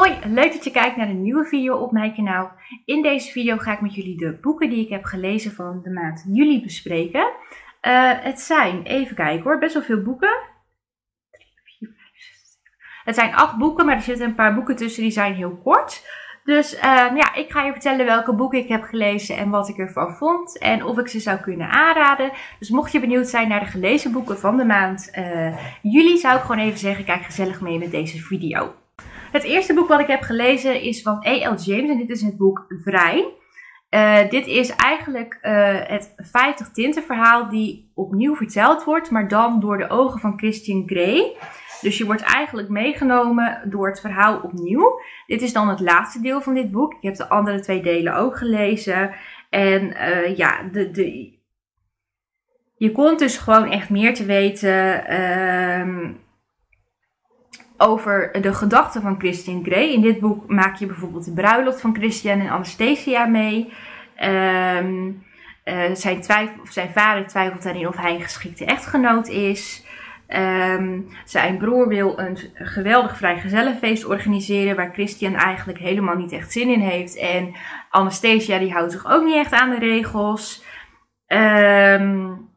Hoi, leuk dat je kijkt naar een nieuwe video op mijn kanaal. In deze video ga ik met jullie de boeken die ik heb gelezen van de maand juli bespreken. Uh, het zijn, even kijken hoor, best wel veel boeken. Het zijn acht boeken, maar er zitten een paar boeken tussen die zijn heel kort. Dus uh, ja, ik ga je vertellen welke boeken ik heb gelezen en wat ik ervan vond. En of ik ze zou kunnen aanraden. Dus mocht je benieuwd zijn naar de gelezen boeken van de maand uh, juli, zou ik gewoon even zeggen, kijk gezellig mee met deze video. Het eerste boek wat ik heb gelezen is van A.L. James en dit is het boek Vrij. Uh, dit is eigenlijk uh, het 50 tinten verhaal die opnieuw verteld wordt, maar dan door de ogen van Christian Grey. Dus je wordt eigenlijk meegenomen door het verhaal opnieuw. Dit is dan het laatste deel van dit boek. Ik heb de andere twee delen ook gelezen. En uh, ja, de, de, je komt dus gewoon echt meer te weten ehm, over de gedachten van Christian Grey. In dit boek maak je bijvoorbeeld de bruiloft van Christian en Anastasia mee. Um, uh, zijn, zijn vader twijfelt erin of hij een geschikte echtgenoot is. Um, zijn broer wil een geweldig vrijgezellenfeest organiseren waar Christian eigenlijk helemaal niet echt zin in heeft. En Anastasia die houdt zich ook niet echt aan de regels. Um,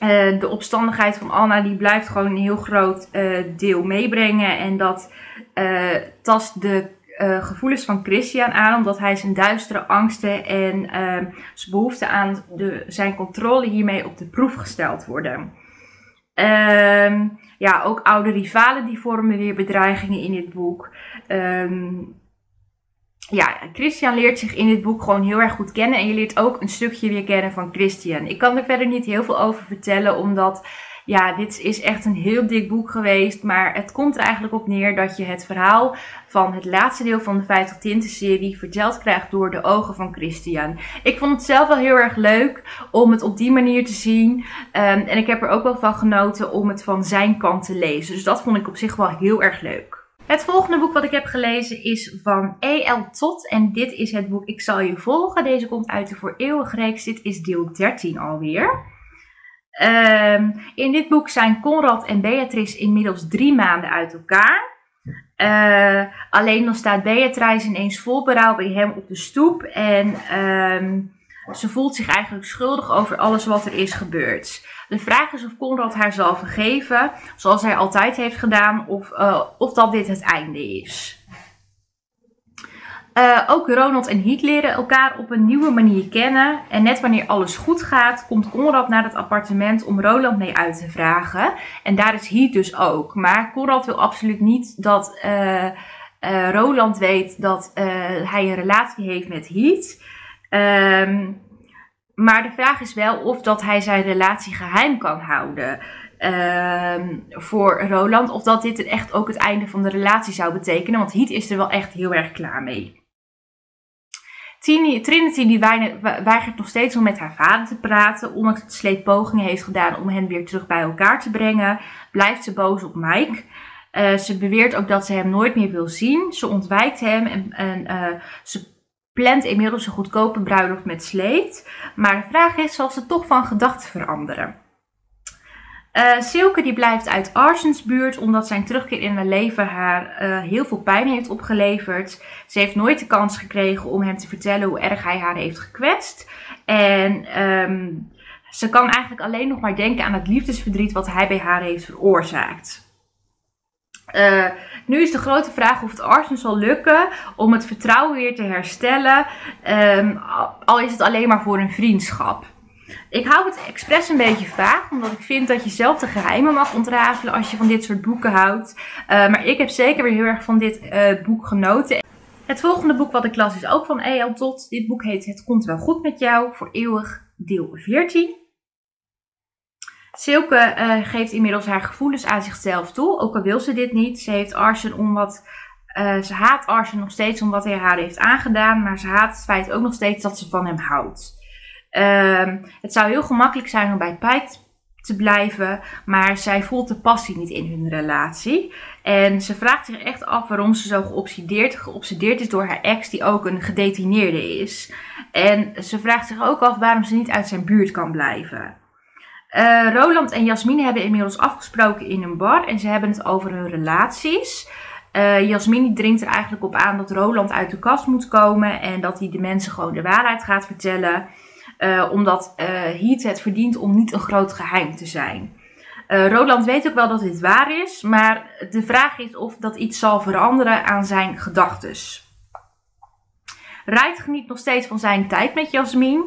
uh, de opstandigheid van Anna die blijft gewoon een heel groot uh, deel meebrengen. En dat uh, tast de gevoelens van Christian aan, omdat hij zijn duistere angsten en ehm, zijn behoefte aan de, zijn controle hiermee op de proef gesteld worden. Um, ja, ook oude rivalen die vormen weer bedreigingen in dit boek. Um, ja, Christian leert zich in dit boek gewoon heel erg goed kennen. En je leert ook een stukje weer kennen van Christian. Ik kan er verder niet heel veel over vertellen, omdat ja, dit is echt een heel dik boek geweest. Maar het komt er eigenlijk op neer dat je het verhaal van het laatste deel van de 50 Tinten serie verteld krijgt door de ogen van Christian. Ik vond het zelf wel heel erg leuk om het op die manier te zien. Um, en ik heb er ook wel van genoten om het van zijn kant te lezen. Dus dat vond ik op zich wel heel erg leuk. Het volgende boek wat ik heb gelezen is van E.L. Tot. En dit is het boek Ik zal je volgen. Deze komt uit de Voor Eeuwig Reeks. Dit is deel 13 alweer. Um, in dit boek zijn Conrad en Beatrice inmiddels drie maanden uit elkaar. Uh, alleen dan staat Beatrice ineens vol berouw bij hem op de stoep. En um, ze voelt zich eigenlijk schuldig over alles wat er is gebeurd. De vraag is of Conrad haar zal vergeven, zoals hij altijd heeft gedaan, of, uh, of dat dit het einde is. Uh, ook Ronald en Heat leren elkaar op een nieuwe manier kennen. En net wanneer alles goed gaat, komt Conrad naar het appartement om Roland mee uit te vragen. En daar is Heat dus ook. Maar Conrad wil absoluut niet dat uh, Roland weet dat hij een relatie heeft met Heat. Um, maar de vraag is wel of dat hij zijn relatie geheim kan houden um, voor Roland. Of dat dit echt ook het einde van de relatie zou betekenen. Want Heat is er wel echt heel erg klaar mee. Trinity die weigert nog steeds om met haar vader te praten. Ondanks dat Sleet pogingen heeft gedaan om hen weer terug bij elkaar te brengen, blijft ze boos op Mike. Uh, ze beweert ook dat ze hem nooit meer wil zien. Ze ontwijkt hem en, en uh, ze plant inmiddels een goedkope bruiloft met Sleet. Maar de vraag is, zal ze toch van gedachten veranderen? Uh, Silke die blijft uit Arsens buurt omdat zijn terugkeer in haar leven haar uh, heel veel pijn heeft opgeleverd. Ze heeft nooit de kans gekregen om hem te vertellen hoe erg hij haar heeft gekwetst. En um, ze kan eigenlijk alleen nog maar denken aan het liefdesverdriet wat hij bij haar heeft veroorzaakt. Uh, nu is de grote vraag of het Arsenal zal lukken om het vertrouwen weer te herstellen. Um, al is het alleen maar voor een vriendschap. Ik hou het expres een beetje vaag, omdat ik vind dat je zelf de geheimen mag ontrafelen als je van dit soort boeken houdt. Uh, maar ik heb zeker weer heel erg van dit uh, boek genoten. Het volgende boek wat ik las is ook van E.L. Tot. Dit boek heet Het komt wel goed met jou, voor eeuwig deel 14. Silke uh, geeft inmiddels haar gevoelens aan zichzelf toe, ook al wil ze dit niet. Ze heeft om wat. Uh, ze haat Arsen nog steeds om wat hij haar heeft aangedaan, maar ze haat het feit ook nog steeds dat ze van hem houdt. Uh, het zou heel gemakkelijk zijn om bij Pike te blijven, maar zij voelt de passie niet in hun relatie. En ze vraagt zich echt af waarom ze zo geobsedeerd, geobsedeerd is door haar ex, die ook een gedetineerde is. En ze vraagt zich ook af waarom ze niet uit zijn buurt kan blijven. Uh, Roland en Jasmine hebben inmiddels afgesproken in een bar en ze hebben het over hun relaties. Uh, Jasmin dringt er eigenlijk op aan dat Roland uit de kast moet komen en dat hij de mensen gewoon de waarheid gaat vertellen. Uh, omdat Heat het verdient om niet een groot geheim te zijn. Roland weet ook wel dat dit waar is, maar de vraag is of dat iets zal veranderen aan zijn gedachtes. Rijt geniet nog steeds van zijn tijd met Jasmin.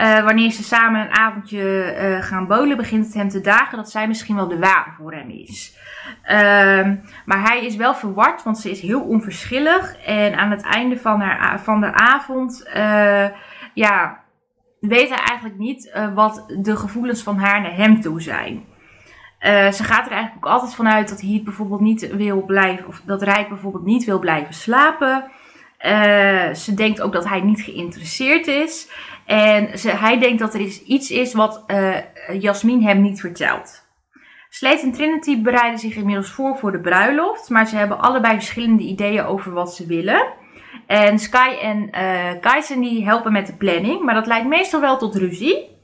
Uh, wanneer ze samen een avondje uh, gaan bolen, begint het hem te dagen dat zij misschien wel de ware voor hem is. Uh, maar hij is wel verward, want ze is heel onverschillig. En aan het einde van, haar, van de avond uh, ja, weet hij eigenlijk niet wat de gevoelens van haar naar hem toe zijn. ze gaat er eigenlijk ook altijd vanuit dat hij bijvoorbeeld niet wil blijven, of dat Rijk bijvoorbeeld niet wil blijven slapen. Ze denkt ook dat hij niet geïnteresseerd is. En ze, hij denkt dat er iets is wat uh, Jasmin hem niet vertelt. Slate en Trinity bereiden zich inmiddels voor voor de bruiloft, maar ze hebben allebei verschillende ideeën over wat ze willen. En Sky en uh, Kaisen die helpen met de planning, maar dat leidt meestal wel tot ruzie.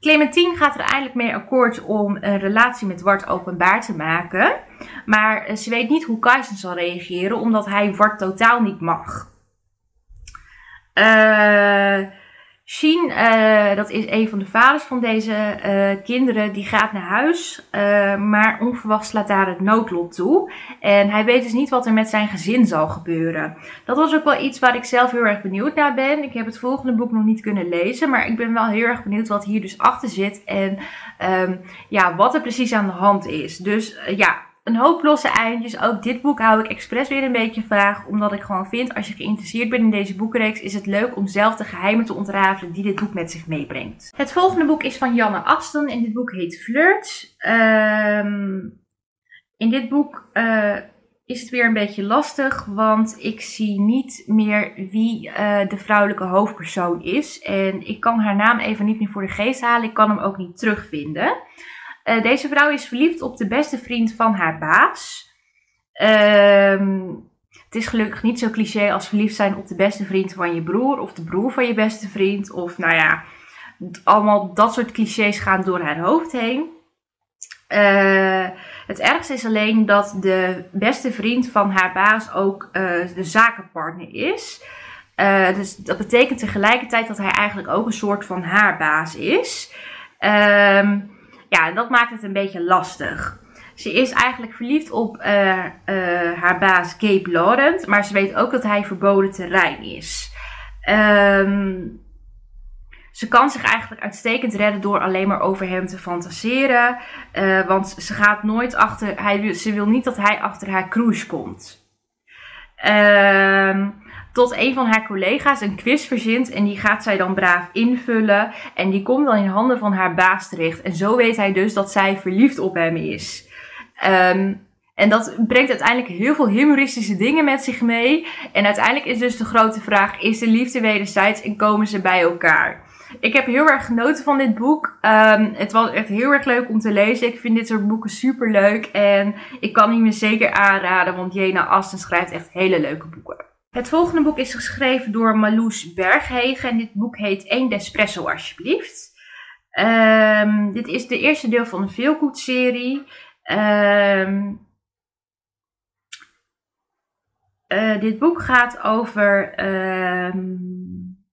Clementine gaat er eindelijk mee akkoord om een relatie met Wart openbaar te maken. Maar ze weet niet hoe Kaisen zal reageren, omdat hij Wart totaal niet mag. Eh... Uh, Sheen, uh, dat is een van de vaders van deze uh, kinderen, die gaat naar huis, maar onverwachts slaat daar het noodlot toe. En hij weet dus niet wat er met zijn gezin zal gebeuren. Dat was ook wel iets waar ik zelf heel erg benieuwd naar ben. Ik heb het volgende boek nog niet kunnen lezen, maar ik ben wel heel erg benieuwd wat hier dus achter zit en um, ja, wat er precies aan de hand is. Dus ja, een hoop losse eindjes. Ook dit boek hou ik expres weer een beetje vraag. Omdat ik gewoon vind, als je geïnteresseerd bent in deze boekenreeks, is het leuk om zelf de geheimen te ontrafelen die dit boek met zich meebrengt. Het volgende boek is van Janne Aston en dit boek heet Flirt. Um, in dit boek uh, is het weer een beetje lastig, want ik zie niet meer wie uh, de vrouwelijke hoofdpersoon is. En ik kan haar naam even niet meer voor de geest halen. Ik kan hem ook niet terugvinden. Uh, deze vrouw is verliefd op de beste vriend van haar baas. Um, het is gelukkig niet zo cliché als verliefd zijn op de beste vriend van je broer of de broer van je beste vriend. Of nou ja, allemaal dat soort clichés gaan door haar hoofd heen. Uh, het ergste is alleen dat de beste vriend van haar baas ook uh, de zakenpartner is. Dus dat betekent tegelijkertijd dat hij eigenlijk ook een soort van haar baas is. Um, ja, dat maakt het een beetje lastig. Ze is eigenlijk verliefd op uh, uh, haar baas Gabe Laurent, maar ze weet ook dat hij verboden terrein is. Um, ze kan zich eigenlijk uitstekend redden door alleen maar over hem te fantaseren. Uh, want ze gaat nooit achter. Hij, ze wil niet dat hij achter haar cruise komt. Um, tot een van haar collega's een quiz verzint en die gaat zij dan braaf invullen en die komt dan in handen van haar baas terecht. En zo weet hij dus dat zij verliefd op hem is. Um, en dat brengt uiteindelijk heel veel humoristische dingen met zich mee. En uiteindelijk is dus de grote vraag: is de liefde wederzijds en komen ze bij elkaar? Ik heb heel erg genoten van dit boek. Um, het was echt heel erg leuk om te lezen. Ik vind dit soort boeken super leuk. En ik kan hem zeker aanraden, want Jena Asten schrijft echt hele leuke boeken. Het volgende boek is geschreven door Marloes Berghegen en dit boek heet Eén Despresso alsjeblieft. Um, dit is de eerste deel van een veelgoedserie. Um, uh, dit boek gaat over um,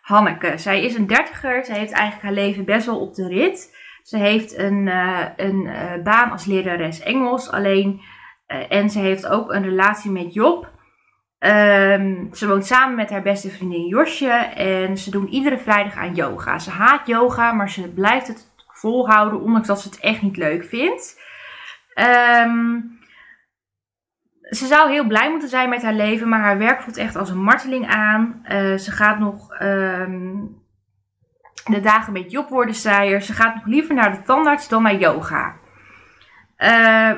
Hanneke. Zij is een dertiger. Zij heeft eigenlijk haar leven best wel op de rit. Ze heeft een, uh, een uh, baan als lerares Engels. Alleen, en ze heeft ook een relatie met Job. Um, ze woont samen met haar beste vriendin Josje en ze doen iedere vrijdag aan yoga. Ze haat yoga, maar ze blijft het volhouden, ondanks dat ze het echt niet leuk vindt. Um, ze zou heel blij moeten zijn met haar leven, maar haar werk voelt echt als een marteling aan. Uh, ze gaat nog um, de dagen met Job worden saaier. Ze gaat nog liever naar de tandarts dan naar yoga. Uh,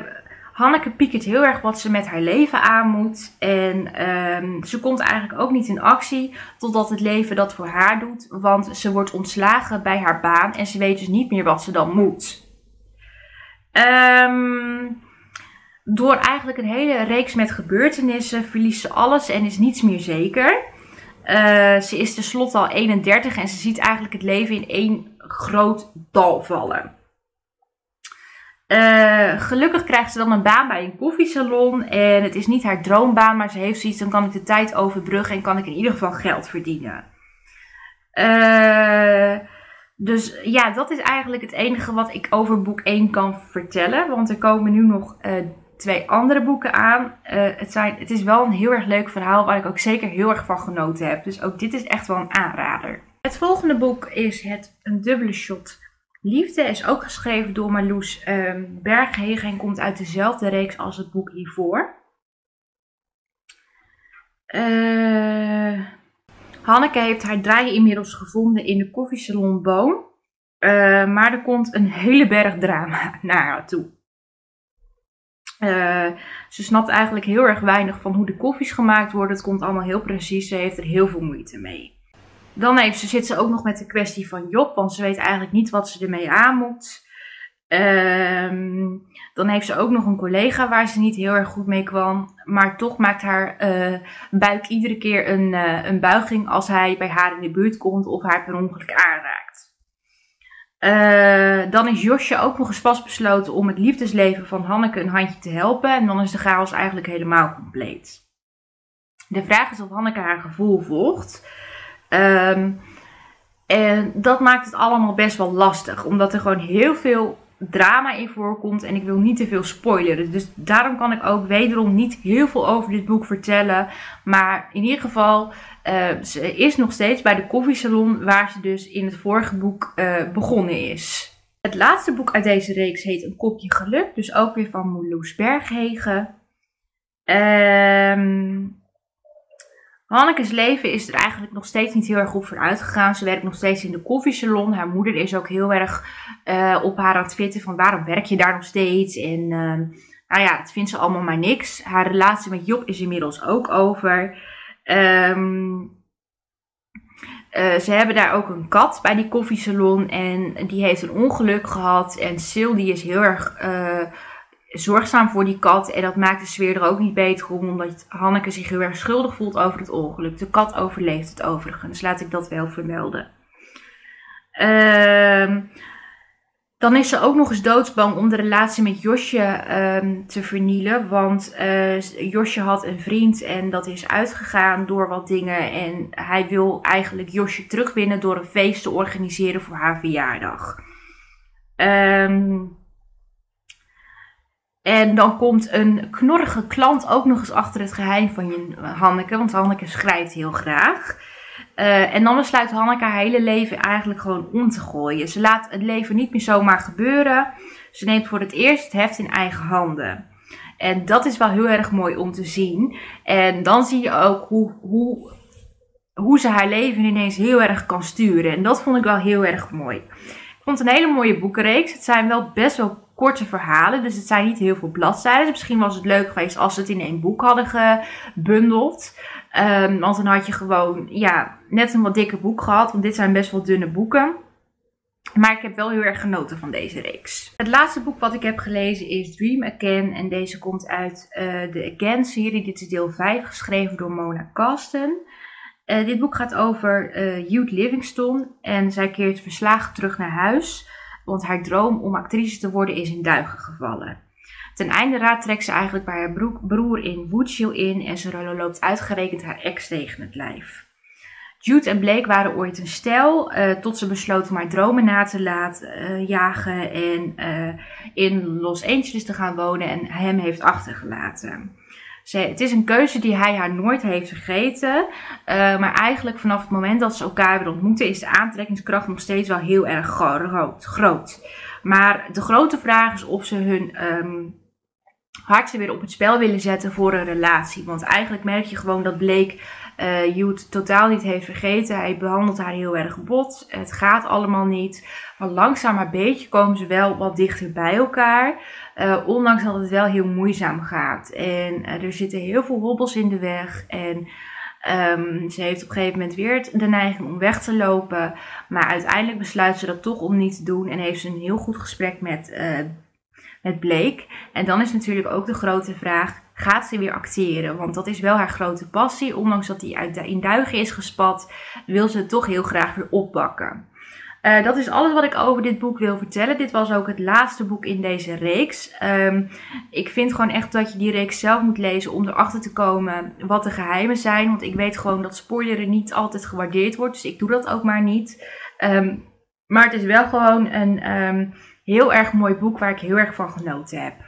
Hanneke piekert heel erg wat ze met haar leven aan moet. En um, ze komt eigenlijk ook niet in actie totdat het leven dat voor haar doet. Want ze wordt ontslagen bij haar baan en ze weet dus niet meer wat ze dan moet. Um, door eigenlijk een hele reeks met gebeurtenissen verliest ze alles en is niets meer zeker. Uh, ze is tenslotte al 31 en ze ziet eigenlijk het leven in één groot dal vallen. Uh, gelukkig krijgt ze dan een baan bij een koffiesalon. En het is niet haar droombaan, maar ze heeft zoiets, dan kan ik de tijd overbruggen en kan ik in ieder geval geld verdienen. Uh, dus ja, dat is eigenlijk het enige wat ik over boek 1 kan vertellen. Want er komen nu nog uh, twee andere boeken aan. het, zijn, het is wel een heel erg leuk verhaal waar ik ook zeker heel erg van genoten heb. Dus ook dit is echt wel een aanrader. Het volgende boek is het Een dubbele shot Liefde is ook geschreven door Marloes um, Berghegen en komt uit dezelfde reeks als het boek hiervoor. Uh, Hanneke heeft haar draai inmiddels gevonden in de koffiesalon Boom. Uh, maar er komt een hele berg drama naar haar toe. Uh, ze snapt eigenlijk heel erg weinig van hoe de koffies gemaakt worden. Het komt allemaal heel precies. Ze heeft er heel veel moeite mee. Dan heeft ze, zit ze ook nog met de kwestie van Job, want ze weet eigenlijk niet wat ze ermee aan moet. Um, dan heeft ze ook nog een collega waar ze niet heel erg goed mee kwam. Maar toch maakt haar uh, buik iedere keer een, uh, een buiging als hij bij haar in de buurt komt of haar per ongeluk aanraakt. Uh, dan is Josje ook nog eens vastbesloten om het liefdesleven van Hanneke een handje te helpen. En dan is de chaos eigenlijk helemaal compleet. De vraag is of Hanneke haar gevoel volgt. Um, en dat maakt het allemaal best wel lastig, omdat er gewoon heel veel drama in voorkomt en ik wil niet te veel spoileren. Dus daarom kan ik ook wederom niet heel veel over dit boek vertellen. Maar in ieder geval, uh, ze is nog steeds bij de koffiesalon waar ze dus in het vorige boek uh, begonnen is. Het laatste boek uit deze reeks heet Een kopje geluk, dus ook weer van Mouloes Berghegen. Ehm Hanneke's leven is er eigenlijk nog steeds niet heel erg goed voor uitgegaan. Ze werkt nog steeds in de koffiesalon. Haar moeder is ook heel erg uh, op haar aan het twitten van waarom werk je daar nog steeds? En uh, nou ja, het vindt ze allemaal maar niks. Haar relatie met Job is inmiddels ook over. Um, uh, ze hebben daar ook een kat bij die koffiesalon en die heeft een ongeluk gehad. En Sil die is heel erg zorgzaam voor die kat. En dat maakt de sfeer er ook niet beter om, omdat Hanneke zich heel erg schuldig voelt over het ongeluk. De kat overleeft het overigens, laat ik dat wel vermelden. Uh, dan is ze ook nog eens doodsbang om de relatie met Josje um, te vernielen. Want uh, Josje had een vriend en dat is uitgegaan door wat dingen. En hij wil eigenlijk Josje terugwinnen door een feest te organiseren voor haar verjaardag. Um, en dan komt een knorrige klant ook nog eens achter het geheim van je Hanneke. Want Hanneke schrijft heel graag. Uh, en dan besluit Hanneke haar hele leven eigenlijk gewoon om te gooien. Ze laat het leven niet meer zomaar gebeuren. Ze neemt voor het eerst het heft in eigen handen. En dat is wel heel erg mooi om te zien. En dan zie je ook hoe, hoe, hoe ze haar leven ineens heel erg kan sturen. En dat vond ik wel heel erg mooi. Het een hele mooie boekenreeks. Het zijn wel best wel korte verhalen. Dus het zijn niet heel veel bladzijden. Misschien was het leuk geweest als ze het in één boek hadden gebundeld. Um, want dan had je gewoon ja, net een wat dikker boek gehad. Want dit zijn best wel dunne boeken. Maar ik heb wel heel erg genoten van deze reeks. Het laatste boek wat ik heb gelezen is Dream Again. En deze komt uit uh, de Again-serie. Dit is deel 5, geschreven door Mona Casten. Uh, dit boek gaat over uh, Youth Livingston. En zij keert verslagen terug naar huis want haar droom om actrice te worden is in duigen gevallen. Ten einde raad trekt ze eigenlijk bij haar broer in Woodshill in en ze loopt uitgerekend haar ex tegen het lijf. Jude en Blake waren ooit een stel, uh, tot ze besloten maar dromen na te laten jagen en in Los Angeles te gaan wonen en hem heeft achtergelaten. Het is een keuze die hij haar nooit heeft vergeten. Uh, maar eigenlijk vanaf het moment dat ze elkaar weer ontmoeten, is de aantrekkingskracht nog steeds wel heel erg groot. groot. Maar de grote vraag is of ze hun um, hartje weer op het spel willen zetten voor een relatie. Want eigenlijk merk je gewoon dat Blake uh, Jude totaal niet heeft vergeten. Hij behandelt haar heel erg bot. Het gaat allemaal niet. Maar langzaam maar beetje komen ze wel wat dichter bij elkaar. Uh, ondanks dat het wel heel moeizaam gaat. En uh, er zitten heel veel hobbels in de weg. En um, ze heeft op een gegeven moment weer de neiging om weg te lopen. Maar uiteindelijk besluit ze dat toch om niet te doen. En heeft ze een heel goed gesprek met, met Blake. En dan is natuurlijk ook de grote vraag: gaat ze weer acteren? Want dat is wel haar grote passie. Ondanks dat hij uit in duigen is gespat, wil ze het toch heel graag weer oppakken. Uh, dat is alles wat ik over dit boek wil vertellen. Dit was ook het laatste boek in deze reeks. Um, ik vind gewoon echt dat je die reeks zelf moet lezen om erachter te komen wat de geheimen zijn. Want ik weet gewoon dat spoileren niet altijd gewaardeerd wordt. Dus ik doe dat ook maar niet. Um, maar het is wel gewoon een um, heel erg mooi boek waar ik heel erg van genoten heb.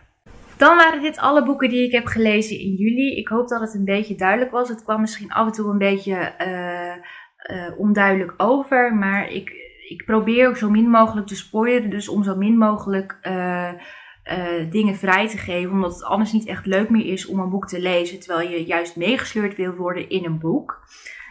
Dan waren dit alle boeken die ik heb gelezen in juli. Ik hoop dat het een beetje duidelijk was. Het kwam misschien af en toe een beetje uh, uh, onduidelijk over. Maar ik, ik probeer zo min mogelijk te spoileren. Dus om zo min mogelijk uh, dingen vrij te geven. Omdat het anders niet echt leuk meer is om een boek te lezen. Terwijl je juist meegesleurd wil worden in een boek.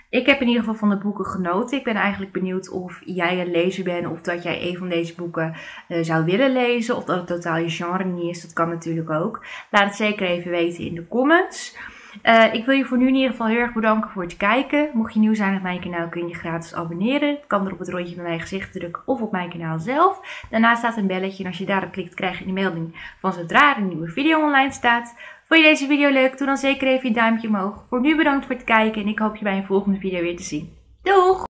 Ik heb in ieder geval van de boeken genoten. Ik ben eigenlijk benieuwd of jij een lezer bent of dat jij een van deze boeken uh, zou willen lezen. Of dat het totaal je genre niet is. Dat kan natuurlijk ook. Laat het zeker even weten in de comments. Uh, ik wil je voor nu in ieder geval heel erg bedanken voor het kijken. Mocht je nieuw zijn op mijn kanaal kun je gratis abonneren. Het kan er op het rondje bij mijn gezicht drukken of op mijn kanaal zelf. Daarnaast staat een belletje en als je daarop klikt krijg je een melding van zodra er een nieuwe video online staat. Vond je deze video leuk? Doe dan zeker even je duimpje omhoog. Voor nu bedankt voor het kijken en ik hoop je bij een volgende video weer te zien. Doeg!